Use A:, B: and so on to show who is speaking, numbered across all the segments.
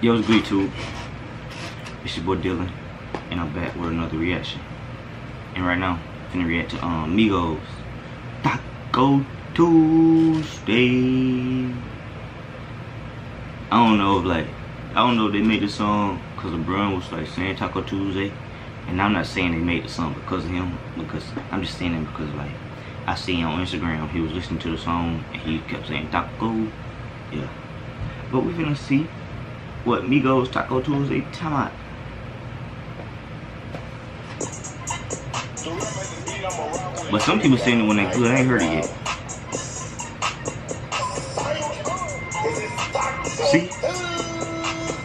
A: Yo, it's great too. It's your boy Dylan, and I'm back with another reaction. And right now, I'm finna react to um Migos Taco Tuesday. I don't know if like I don't know if they made the song because LeBron was like saying Taco Tuesday. And I'm not saying they made the song because of him, because I'm just saying it because like I see on Instagram he was listening to the song and he kept saying Taco. Yeah. But we're gonna see what Migos Taco Tuesday time out. But some people saying it when they good, I ain't heard it yet. See?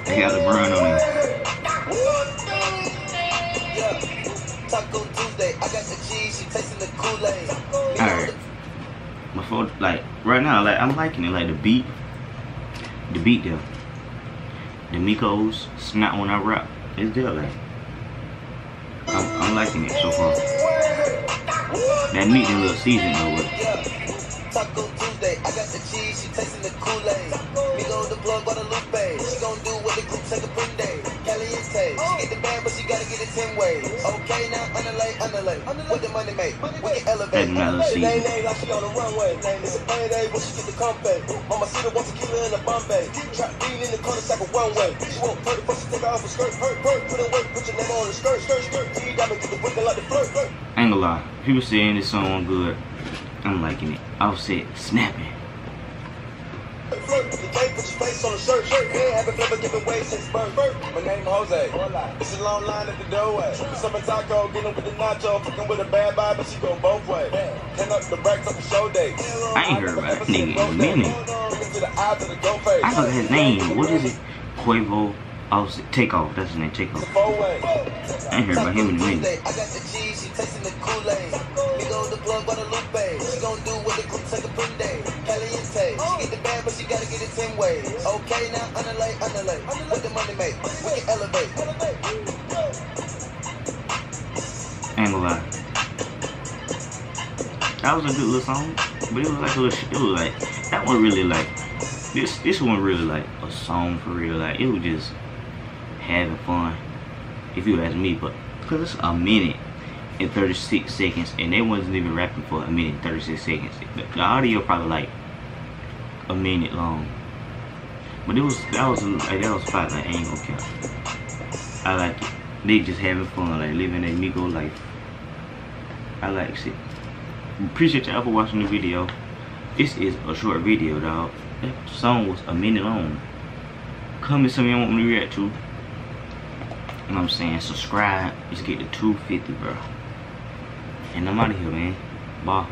A: They got the burn on it. Alright. Before like right now, like I'm liking it, like the beat. The beat there. The Migos snap when I rap. It's there like I'm, I'm liking it so far. That meat a little season though Taco Tuesday, I got the cheese, she gotta get it 10 ways. Okay, now underlay, underlay. What the money make? We can elevate. Name, name, like she on the runway. Name is a payday, but she get the compay. Mama see the one tequila in the Bombay. Trap bean in the corner, like a one way. She won't hurt it, but she take off a skirt. Hurt, hurt, put work, put your name on the skirt, skirt, skirt. T, diamond, get the wicked like the flirt. Ain't gonna lie. People saying this song good. I'm liking it. Offset snapping. It's a long line at the doorway. Some taco, getting with the nacho, fucking with a bad vibe, but she go both ways. Hang up the racks up the show day. I ain't heard about that nigga in a minute. I forgot his name. What is it? Quavo. Oh, Takeoff. That's his name. Take Takeoff. I ain't heard about him in a minute. I got the cheese. She tasting the Kool-Aid. We go the plug, Guadalupe. Gotta get it 10 ways. Okay, now underlay, underlay. What the money make? We can elevate. Ain't gonna lie. That was a good little song, but it was like a little, it was like, that one really like, this, this one really like a song for real. Like, it was just having fun, if you ask me, but because it's a minute and 36 seconds, and they wasn't even rapping for a minute and 36 seconds. The audio probably like a minute long. But it was that was like that was fine. Like I ain't gonna count. I like it. They just having fun, like living their Migo life. I like it. Appreciate y'all for watching the video. This is a short video, dog. That song was a minute long. Comment something you want me to react to. You know what I'm saying? Subscribe. Let's get to 250, bro. And I'm out of here, man. Bye.